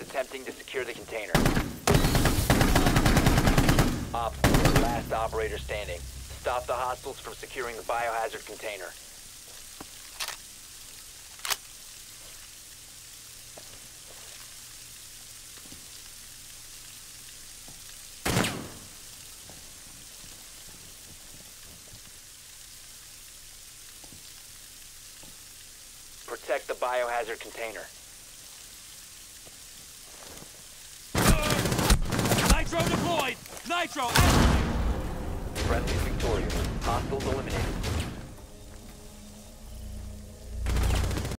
attempting to secure the container. Op last operator standing. Stop the hostiles from securing the biohazard container. protect the biohazard container. Nitro! Friendly victorious. Hostiles eliminated.